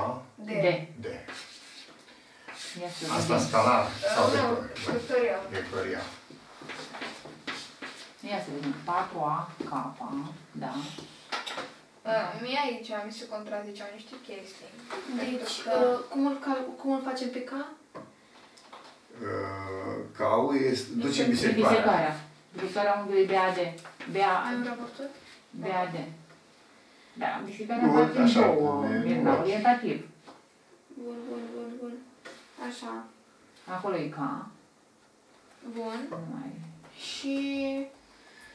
A, D. D. D. Ia să Asta vedem. scalar sau Uh, nu, vector- vectorial. vectorial. Ia să vedem. 4A, K, da. Uh, Mie aici mi se contraziceau niște chestii. Deci, Pentru că uh, cum, îl, cal- cum îl facem pe K? Uh, Cau este, duce Și bisectoarea. bisectoarea. Bisectoarea unghiului BAD. Ai BA, un raportor? BAD. Da, bisectoarea Nu, face așa, în două. ne- Mirna, nu. orientativ. Bun, bun, bun, bun. Așa. Acolo e K. Bun. Nu mai... Și...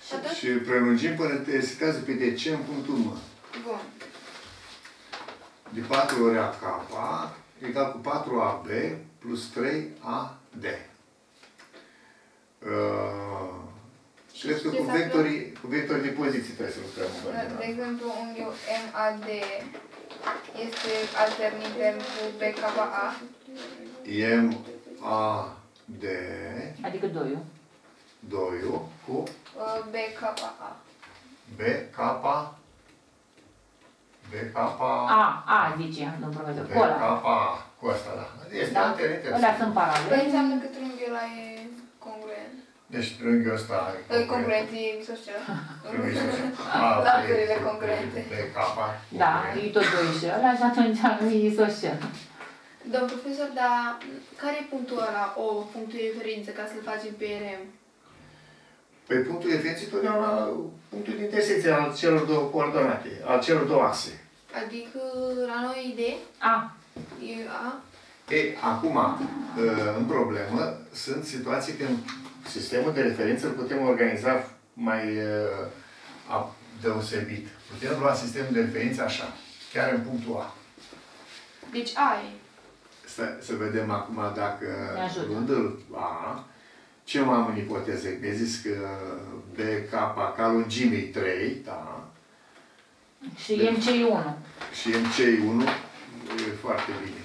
Și atât? Și prelungim până te setează pe DC în punctul M. Bun. De 4 ori AK egal cu 4AB plus 3AD. Uh, cred că ce cu să vectorii, cu vectorii de poziții trebuie să lucrăm în De continuare. exemplu, unghiul MAD este alternitern cu BKA. MAD Adică doiul. 2 cu uh, BKA. BK BK A, A, zice domnul profesor. Cu ăla. BK cu asta, da. Este Da? alternitern. Alea sunt Păi paralele. înseamnă că triunghiul ăla e congruent. Deci triunghiul ăsta E congruent, e isoscel. Triunghiul ăsta. Lacurile congruente. BK Da, e tot doi și ăla și atunci e isoscel. Domn profesor, dar care e punctul ăla, o, punctul de referință, ca să-l facem pe RM? Păi punctul de referință e totdeauna punctul de intersecție al celor două coordonate, al celor două axe. Adică la noi e D, A, e A, E, acum, ă, în problemă, sunt situații când sistemul de referință îl putem organiza mai ă, a- deosebit. Putem lua sistemul de referință așa, chiar în punctul A. deci A e. Să, să vedem acum dacă, Ne ajută. luând A, ce mai am în ipoteză? Mi-a zis că BK ca lungimii 3, da, și MC1. și MC1 e foarte bine.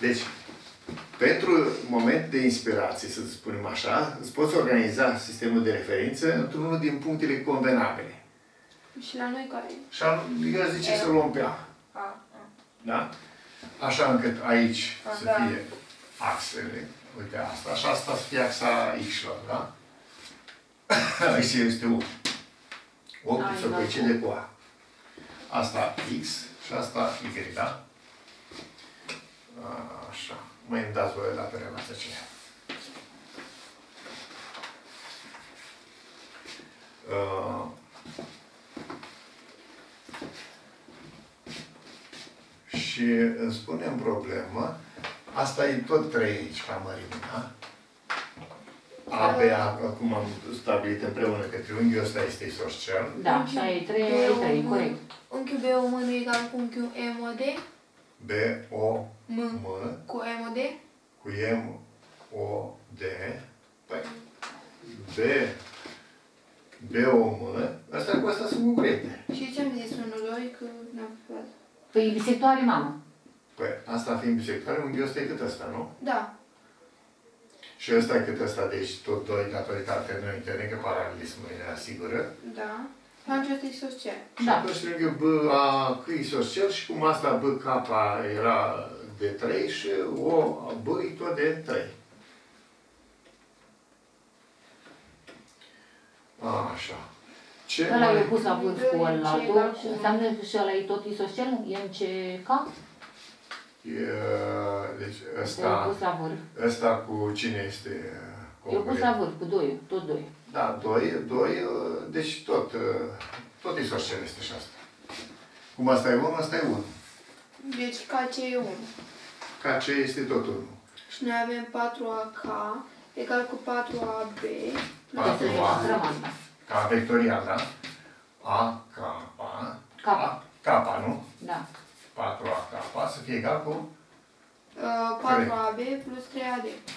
Deci, pentru moment de inspirație, să spunem așa, îți poți organiza sistemul de referință într-unul din punctele convenabile. Și la noi care e? Și al- eu zice să luăm pe A. A. A. Da? Așa încât aici A, să da. fie axele. Uite asta. Și asta să fie axa X-lor, da? Aici este U. 8 Ai, să da. coincide cu A. Asta X și asta Y, da? Așa. Mai îmi dați voie la pe relația aceea. Uh, și îmi spune în problemă, asta e tot 3 aici ca mărime, da? A, B, A, acum am stabilit împreună că triunghiul ăsta este isoscel. Da, așa e 3, e 3, corect. Unchiul B o mână egal cu unchiul M o D, B, O, M M, cu M o D, cu M, O, D. Păi, B, B, O, M. Asta cu asta sunt congruente. și ce am zis 1, 2, că n-am aflat. Păi e bisectoare, mamă. Păi, asta fiind bisectoare, unghiul ăsta e cât ăsta, nu? Da. Și ăsta e cât ăsta, deci tot 2 datorită alternării interne, că paralelismul ne asigură. Da. Atunci ăsta e isoscel. Și Da. atunci triunghiul B, A, C isoscel și cum asta B, K era de 3 și O, B e tot de 3. Așa. Ce Ăla e mai... pus la vârf cu ăla, Ce egal cu- înseamnă că și ăla e tot isoscel, MCK? E, deci E ăsta, pus la vârf. ăsta cu cine este E pus la vârf, cu doi, tot doi. Da, 2, 2, deci tot, uh, tot isoscel este și asta. Cum asta e 1, asta e 1. Deci KC e 1. Ca ce este tot 1. Și noi avem 4AK egal cu 4AB plus Patru Trebuie 3 A. să rămân, da. Ca vectorial, da? A, K, K. A, K, nu? Da. 4 A, K, să fie egal cu uh, 4AB plus 3AD.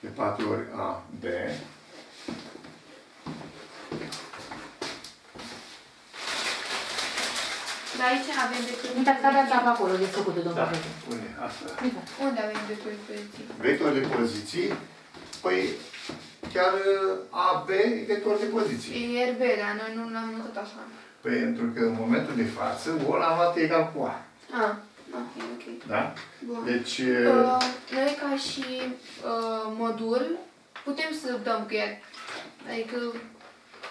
de 4 ori A, B. Dar aici avem decât... Uitați că aveați apă acolo de făcut, domnul Da, profesor. unde? Asta. Uitați. Unde avem decât poziții? Vector de poziții, păi chiar uh, AB e vector de poziție. E RB, dar noi nu l-am notat așa. Pentru că în momentul de față, O l-am luat egal cu A. Ah, ok, ok. Da? Bun. Deci, Uh, noi ca și uh, modul putem să dăm că e, adică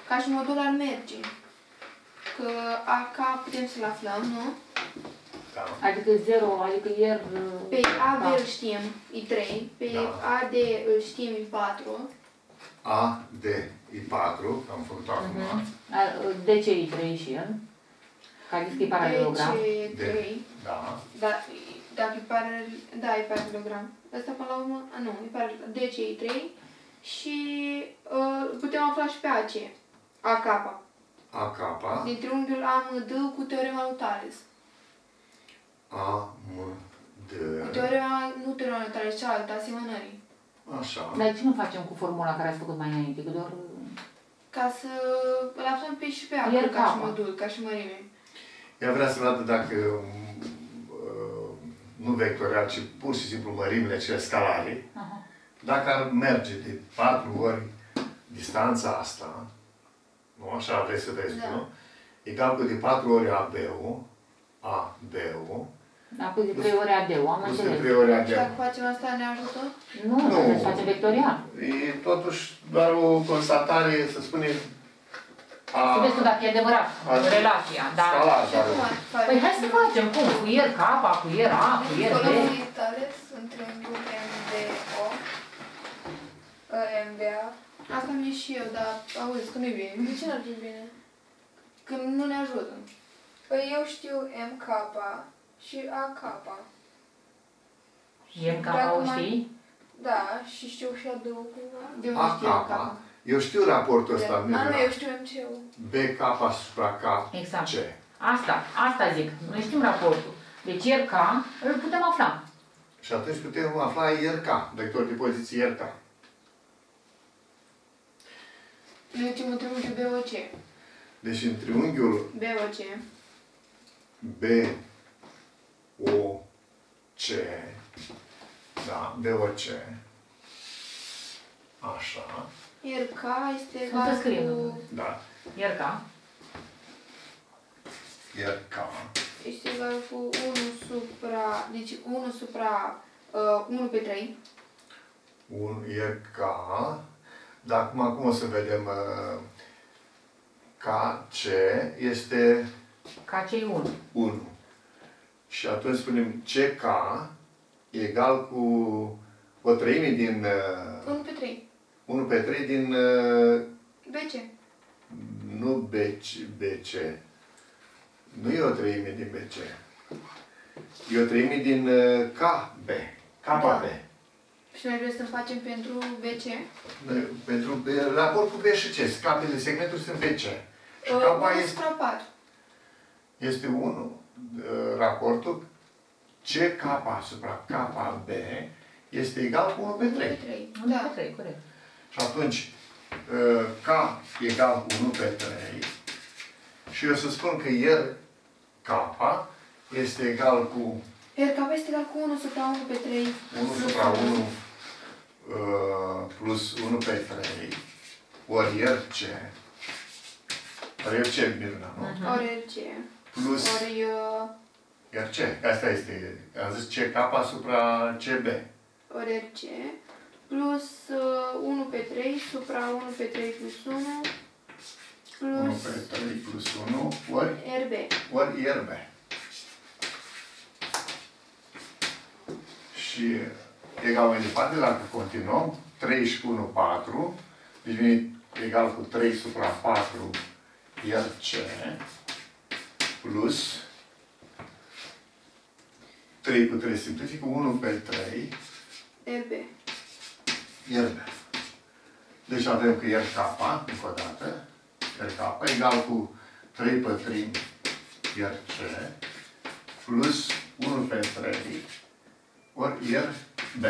ca și modul ar merge. Că AK putem să-l aflăm, nu? da. Adică 0, adică ier... Pe AB da. îl știm, e 3, pe Da. AD îl știm, e 4, A, D, e 4, am făcut acum. A- De ce e 3 și el? Care este paralelogram? DC e D, 3, da. da, dacă e paralel, da, e paralelogram. Asta până la urmă, a, nu, e paralel, DC e 3 și uh, putem afla și pe AC, AK. A, K, Din triunghiul AMD cu teorema lui Thales. A, M, D. Cu teorema, nu teorema lui Thales, cealaltă, asemănării. Așa. Dar ce nu facem cu formula care ați făcut mai înainte? Că doar... Ca să îl aflăm pe și pe Iar AK, ca și K. modul, ca și mărime. Ea vrea să vadă dacă uh, nu vectorial, ci pur și simplu mărimile cele scalare, Aha. dacă ar merge de 4 ori distanța asta, nu așa vrei să vezi Da. nu? Egal cu de 4 ori AB-ul, AB-ul, Apoi de 3 ori AD-ul, am plus de înțeles. 3 ori Și AD-ul. dacă facem asta, ne ajută? Nu, Nu. trebuie să facem vectorial. E totuși doar o constatare, să spunem, a... Să vezi tu dacă e adevărat, a- relația, da. Scalar, Și dar- acum facem... Păi hai să facem, cum? Cu ier K, cu ier A, cu ier B. Columnul lui Thales în triunghiul MDO. uh, MBA. Asta mi și eu, dar auzi că nu-i bine. De ce n-ar fi bine? Că nu ne ajută. Păi eu știu MK și AK. Ier K, Dacă o mai- știi? Da, și știu și AD-ul cumva. De unde știu AK, K. eu știu raportul ăsta, A, nu, Mirela. eu știu MC-ul. BK supra K, Exact. C. Asta, asta zic. Noi știm raportul. Deci ier K, îl putem afla. Și atunci putem afla IRK, vector de poziție IRK. Noi zicem în triunghiul BOC. Deci în triunghiul BOC. B, O, C, da, B, O, C, așa, Iar K este Să egal scriem. cu... da, Ier K. IRK, Este egal cu 1 supra... Deci 1 supra... Uh, 1 pe 3. un IRK, dar acum cum o să vedem uh, KC este K ce e 1. 1. Și atunci spunem CK e egal cu o treime din 1 uh, pe 3. 1 pe 3 din uh, BC. nu BC, BC. Nu e o treime din BC. E o treime din uh, KB. KB. Da. Și noi vrem să facem pentru BC. Noi, Pentru B, raport cu B și C. Capele segmentului sunt BC. Și Uh, KB 1 este, supra 4. este 1. Raportul CK supra KB este egal cu 1 pe 1 pe 3. 3. Da. Da. 3, corect. Și atunci uh, K egal cu 1 pe 3 și eu să spun că ieri K este egal cu Iar K este egal cu 1 supra 1 pe 3. 1 supra 1 uh, plus 1 pe 3 ori ieri C ori ieri C, Mirna, nu? Ori RC. Plus Ori uh, ieri C, că asta este, am zis CK supra CB. ori RC. Plus uh, 1 pe 3 supra 1 pe 3 plus 1. 1 Plus pe 3 plus 1 ori, RB. ori ieri B. Și egal mai departe, dacă continuăm, 3 și cu 1, 4, deci vine egal cu 3 supra 4 iar C plus 3 cu 3 simplifică, 1 pe 3 RB. iar B. Deci avem că iar K, încă o dată, iar K egal cu 3 pătrimi iar C plus 1 pe 3 ori iar B.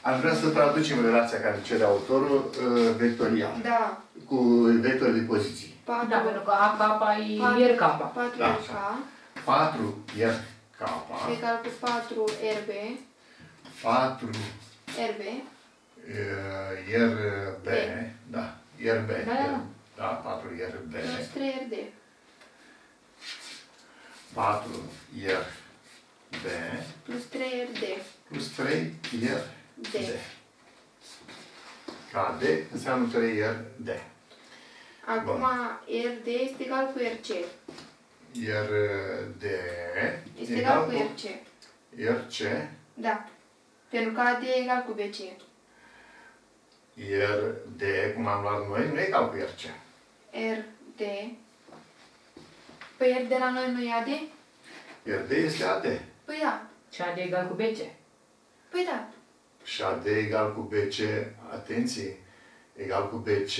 Aș vrea să traducem relația care cere autorul uh, vectorial, Da. cu vectori de poziții. 4. Da, pentru că A, K e ier K. 4 Da. RK. 4 iar K, Egal cu 4 RB. 4 RB. uh, RB, da, RB, Da, da. da, 4 RB, Plus 3RD. 4 RB, Plus 3RD. plus 3 RD. D. Ca D înseamnă 3 RD. Acum RD este egal cu RC. RD Este egal cu RC. RC, Da. Pentru că AD e egal cu BC. RD, cum am luat noi, nu e egal cu RC. RD. Păi R de la noi nu e AD? RD este AD. Păi da. Și A de egal cu BC. Păi da. Și AD egal cu BC, atenție, egal cu BC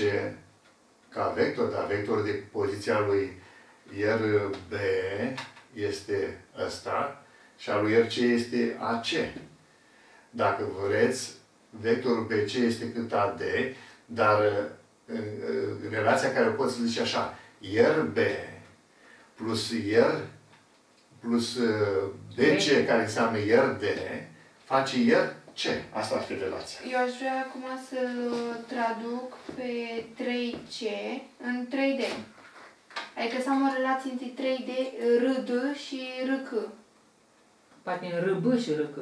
ca vector, dar vectorul de poziția lui RB este ăsta și al lui RC este AC. Dacă vreți, vectorul BC este cât AD, dar în, în relația care o poți zice așa, RB plus R plus uh, BC, care înseamnă RD, face RC. Asta ar fi relația. Eu aș vrea acum să-l traduc pe 3C în 3D. Adică să am o relație între 3D, RD și RC. Poate în RB și RC.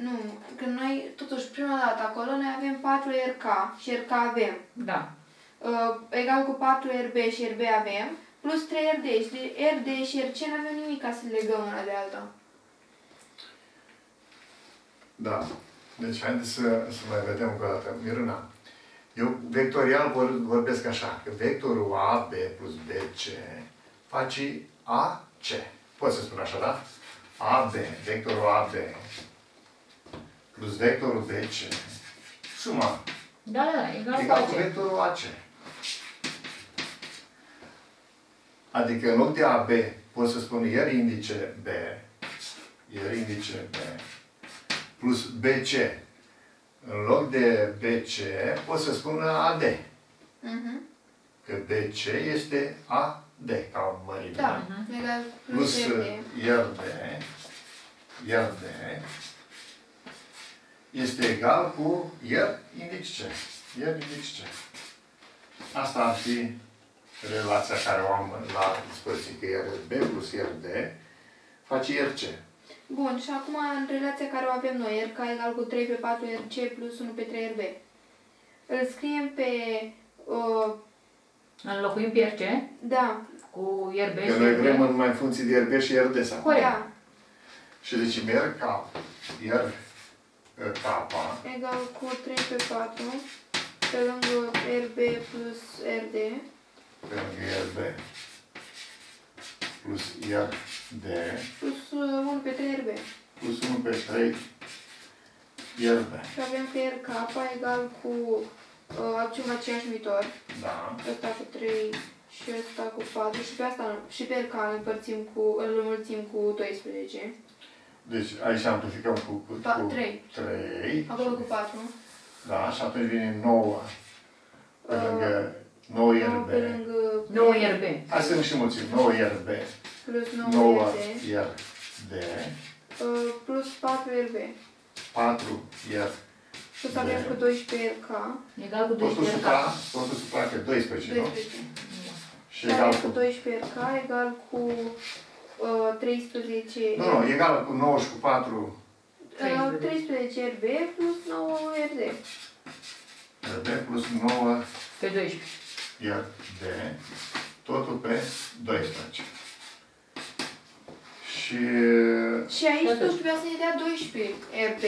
Nu, că noi, totuși, prima dată acolo, noi avem 4 RK și RK avem. Da. Uh, egal cu 4 RB și RB avem, plus 3 RD. Și de RD și RC nu avem nimic ca să le legăm una de alta. Da. Deci haideți să, să mai vedem încă o dată. Miruna, eu vectorial vor, vorbesc așa, că vectorul AB plus BC face AC. Pot să spun așa, da? AB, vectorul AB plus vectorul BC, suma, Da, da, da, egal cu egal cu AC. vectorul AC. Adică în loc de AB pot să spun R indice B, R indice B, plus BC. În loc de BC pot să spun AD. Mhm. Că BC este AD ca o mărime. Da, egal plus Plus RD. RD, RD este egal cu R indice C. R indice C. Asta ar fi relația care o am la dispoziție, că RB plus RD face RC. Bun, și acum în relația care o avem noi, RK egal cu 3 pe 4 RC plus 1 pe 3 RB. Îl scriem pe... Uh, Înlocuim pe RC da, cu RB Că și noi RB. vrem numai în funcție de RB și RD să Corect. da, Și zicem RK, R, K, egal cu 3 pe 4 pe lângă RB plus RD. Pe lângă RB plus RD plus uh, 1 pe 3 RB. plus 1 pe 3 RB. Și avem că RK egal cu uh, acțiuni aceeași numitor. Da. Ăsta cu 3 și ăsta cu 4 și pe asta și pe RK îl împărțim cu, îl înmulțim cu 12. Deci aici amplificăm cu, cu, Da, cu trei. 3. Acolo cu 4. Da, și atunci vine 9 pe Uh, lângă 9 9 RB. pe lângă 9 RB. Hai să nu și mulțim. 9 RB. plus 9, 9 RD RD. uh, plus 4 RB. 4 R. Și o să avem cu 12 RK. Egal cu Totul 12 supra, RK. totul supra pe 12, nu? 12. Și Și egal avem cu cu... 12 RK egal cu uh, 13 Nu, nu, egal cu 9 și cu 4 uh, 13 RB plus 9 RD. RB plus 9 Pe 12. RD. Totul pe 12. Și... Și aici Totuși. tu trebuia să ne dea 12 RB.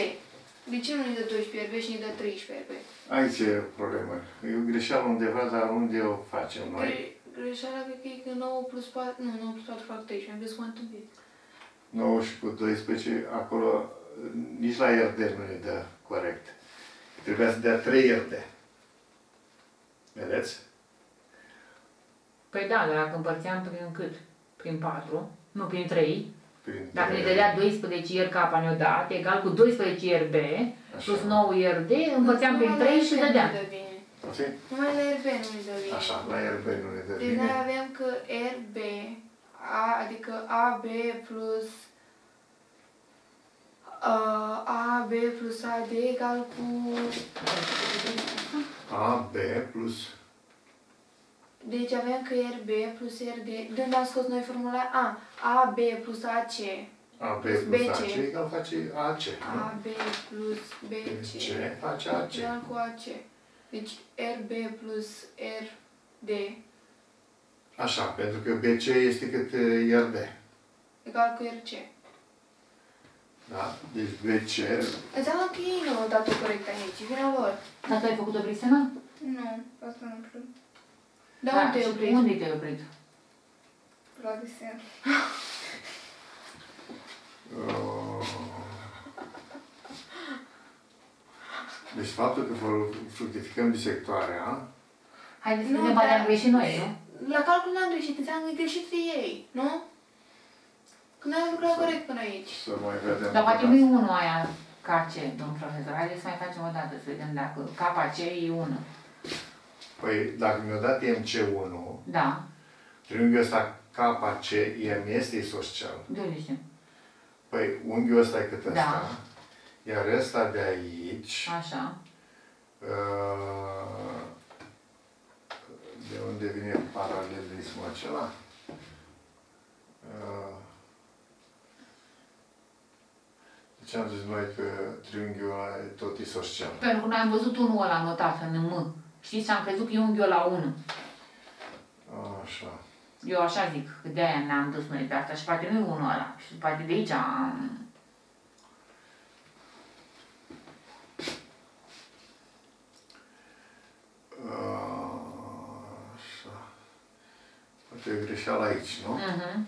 De ce nu ne dă 12 RB și ne dă 13 RB? Aici e problema. E o greșeală undeva, dar unde o facem noi? Gre- Greșeala cred că e că 9 plus 4, nu, 9 plus 4 fac 13, am văzut cum întâmpit. 9 și cu 12, acolo nici la RD nu ne dă corect. Trebuia să dea 3 RD. Vedeți? Păi da, dar dacă împărțeam prin cât? Prin 4, nu prin 3. Prin Dacă ne trei. dădea 12 RK ne-o dat, egal cu 12 RB Așa. plus 9 RD, împărțeam prin Numai la 3 și RB nu dădeam. ne dă bine. Poftim? Numai la RB nu ne dă bine. Așa, la RB nu ne dă Deci bine. noi avem că RB, A, adică AB plus uh, A, B plus A, D egal cu... A, B plus Deci avem că RB plus RD. De unde am scos noi formula? A, A, B plus AC. A, B Plus plus BC. AC egal face AC. nu? A, B plus BC. C face AC. Egal cu AC. Deci RB plus RD Așa, pentru că BC este cât uh, RD. egal cu RC. Da? Deci BC, Înseamnă că ei nu au dat-o corect aici, e vina lor. Dar tu ai făcut-o Cristina? Nu, asta nu știu. De unde te-ai și oprit? Unde te-ai oprit? La desen. uh, deci faptul că fol- fructificăm bisectoarea, Haideți să Nu, vedem, poate dar- am greșit noi, nu? La calcul n-am greșit, înseamnă că e greșit de ei, nu? Că noi am lucrat corect până aici. să mai vedem. Dar poate da. nu e 1 aia KC, domn profesor. Haideți să mai facem o dată, să vedem dacă KC e 1. Păi, dacă mi-a dat MC1, Da. triunghiul ăsta KC, IM este isoscel. De unde știm? Păi, unghiul ăsta e cât ăsta. Da. Iar ăsta de aici, Așa. uh, de unde vine paralelismul acela? Uh, De ce am zis noi că triunghiul ăla e tot isoscel? Pentru că noi am văzut unul ăla notat în M. Știți, am crezut că e unghiul la 1. Așa. Eu așa zic, că de-aia ne-am dus noi pe asta și poate nu e unul ăla. Și poate de aici am... Uh, Așa. Poate e greșeală aici, nu? Mhm.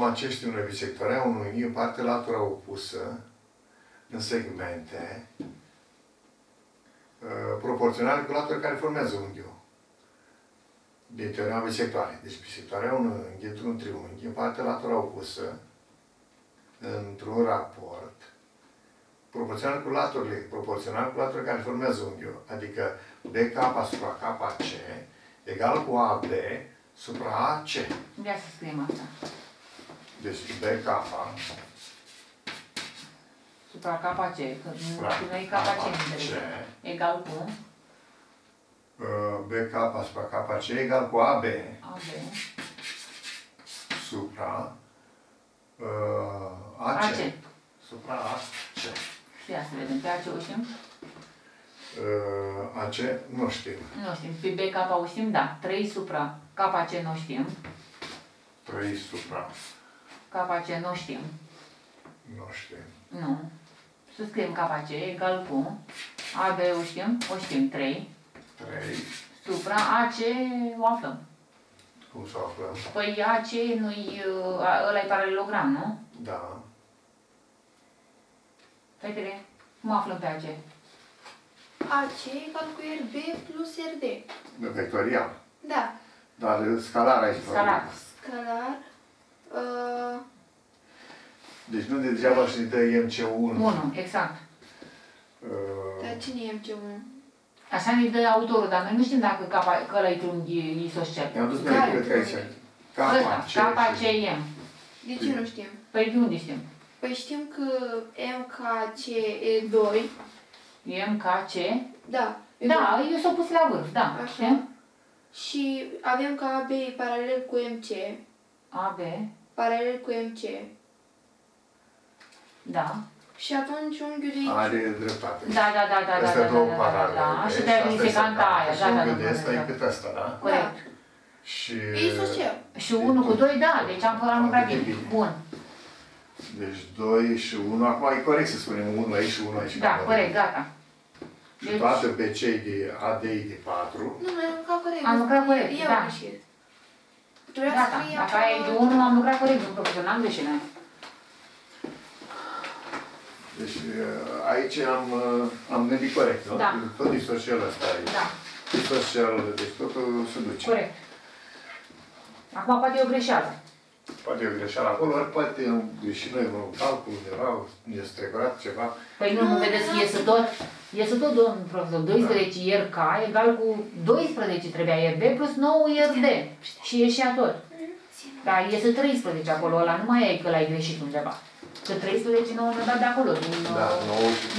Acum ce știm noi? Bisectoarea unui unghi împarte latura opusă în segmente uh, proporționale cu latura care formează unghiul. Din teorema bisectoarei. Deci bisectoarea unui unghi într-un triunghi împarte latura opusă într-un raport proporțional cu laturile, proporțional cu laturile care formează unghiul. Adică BK supra KC egal cu AB supra AC. Ia să scriem asta. Deci BK Supra KC, că nu supra știu noi KC ne interesa. KC Egal cu uh, BK supra KC egal cu AB AB. supra uh, AC. AC. Supra AC. Și ia să vedem. Pe AC o știm? Uh, AC nu știm. Nu știm. Pe BK o știm? Da. 3 supra KC nu știm. 3 supra KC nu știm. nu știm. Nu. Să scriem KC egal cu AB o știm? O știm. 3. 3. Supra AC o aflăm. Cum să aflăm? Păi AC nu-i, uh, a- ăla e paralelogram, nu? Da. Fetele, cum aflăm pe AC? AC egal cu RB plus RD. Vectorial. Da. Dar scalar aici. Scalar. Scalar. Uh, Deci nu de degeaba și dă MC1. 1, exact. Uh, dar cine e MC1? Așa ne dă autorul, dar noi nu știm dacă capa, că ăla e triunghi isoscel. I-am dus noi, Care? cred că aici. Ăsta, KC. KCM. De ce nu știm? Păi de unde știm? Păi știm că MKCE2, MKC. da, e Da, eu s-au pus la vârf, da. Așa. Știm? Și avem că AB e paralel cu MC, AB, paralel cu MC. da. Și atunci unghiul de aici. Are dreptate. Da, da, da, da, da, Astea da, da, două da, da, paralele. da. Și vezi? de-aia Asta mi se este canta canta. aia, Și da, da, unghiul da, de ăsta da, e da. cât ăsta, da? Corect. Și... E isoscel. Și 1 cu 2, da, deci am am lucrat Foarte bine. bine. Bun. Deci 2 și 1. Acum e corect să spunem 1 aici și 1 aici. Da, corect, gata. Și Deci- toată BC de AD e de 4. Nu, noi am lucrat corect. Am lucrat corect, Eu da. am greșit. Trebuia să Gata, scrie dacă acolo- ai de 1, am lucrat corect, domn profesor, n-am greșit noi. Deci uh, aici am, uh, am gândit corect, nu? Da. Tot disocial ăsta e. Da, Disocial, deci totul se duce. corect. Acum poate e o greșeală. Poate e o greșeală acolo, ori poate am greșit noi un calcul undeva, ne strecurat ceva. Păi nu, nu vedeți că iese tot? Este tot, domnul profesor, 12 ier K egal cu 12 trebuia ier B plus 9 ier D. Și ieșea tot. Dar iese 13 acolo, ăla nu mai e că l-ai greșit undeva. Că 13 nu mi-a dat de acolo, din Da,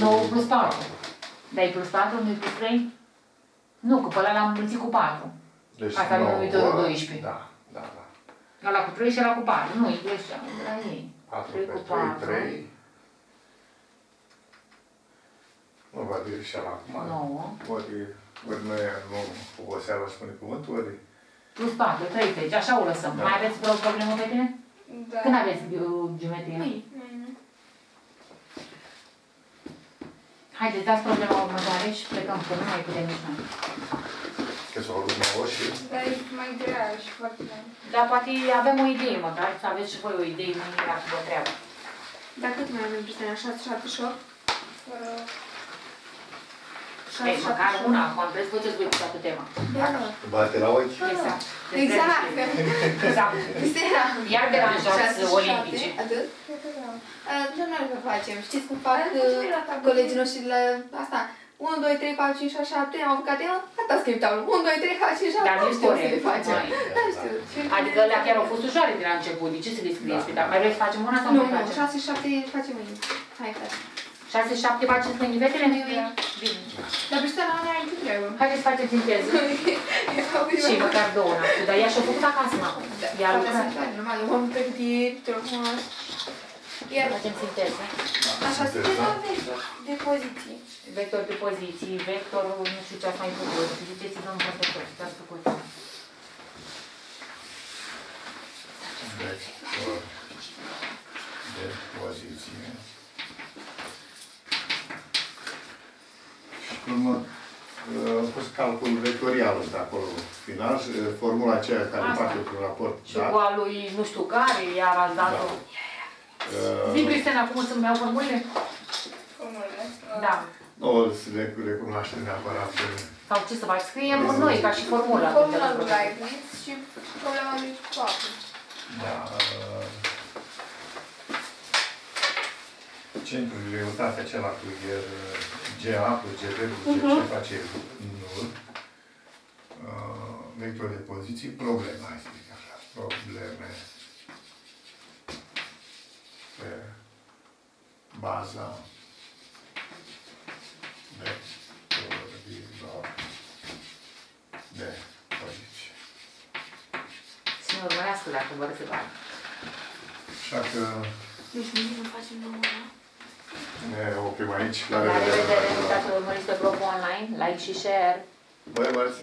uh, 9 9 plus 4. Dar e plus 4, nu e plus 3? Nu, că pe ăla l-am împărțit cu 4. Deci Asta nu 9, numitorul 12. Da, da, da. Ăla cu 3 și ăla cu 4. Nu, e greșeam, de la ei. 4 Trei pe cu 3, patru. 3. Nu va greșeala acum. 9 Ori, ori noi nu oboseala spune cuvântul, ori... plus 4, 30. Așa o lăsăm. Da. Mai aveți vreo problemă pe tine? Da. Când aveți uh, geometrie? Mâine. Mâine. Haideți, dați problema următoare și plecăm, că nu mai putem nici noi. Că s-au făcut 9 și... Dar e mai grea și foarte Dar poate avem o idee, măcar să aveți și voi o idee mâine la vă treabă. Dar cât mai avem, Cristiana? 6, 7 și 8? Fără... Ei, măcar una, acum vreți faceți voi cu toată tema. Da, da. Bate la ochi. Exact. Exact. Exact. Cristiana. Iar deranjați Șase și olimpice. șapte, Atât? Cred că da. Uh, Nu noi vă facem. Știți cum fac Dar nu știu uh, la tabelă. colegii noștri la asta? 1, 2, 3, 4, 5, 6, 7, am apucat eu, gata, scrie pe tablă. 1, 2, 3, 4, 5, 7, Dar nu nu știu să le corect. facem. Mai. Da, știu. Și Adică alea chiar au fost ușoare de la început. De ce să le scrieți? Da. Dar mai vreți să facem una sau Nu, mai nu, facem? 6, 7 facem mâine. Hai, frate. 6, 7 faceți mâine fetele? Da. Bine. Dar pe la mea ai ce treabă. Haideți să faceți sinteză. Și măcar două, n-am știu, dar ea și-a făcut acasă, mă. Ea a Poate lucrat. sunt tare, normal, eu m-am pregătit, frumos. Iar Facem sinteză. așa, Sinteză. sunteți la vector de poziții. Vector de poziții, vectorul, nu știu ce ați mai făcut. Ziceți-vă un profesor ce ați făcut. Vector de poziție. Și cum uh, a fost calculul vectorial ăsta acolo, final, și, uh, formula aceea care Asta. face un raport. Și cu a lui nu știu care, iar ați dat-o. Uh, Zi, Cristina, cum să-mi iau formulele? Formulele. Da. Nu o să le recunoaște neapărat. uh, Sau ce să faci? Scriem noi, ca și formula. Formula lui Leibniz și problema lui Papu. Da. uh, Centrul de greutate acela cu ier, GA plus GB plus Mhm. GC face nul. Uh, Vector de poziții, probleme, hai să zic așa, probleme pe baza vectorilor de poziție. Să ne urmărească dacă vor să facă. Așa că Deci mâine nu facem nouă, da? Ne oprim aici. La La revedere, revedere! uitați să urmăriți pe blogul online, like și share. Băi, mărți!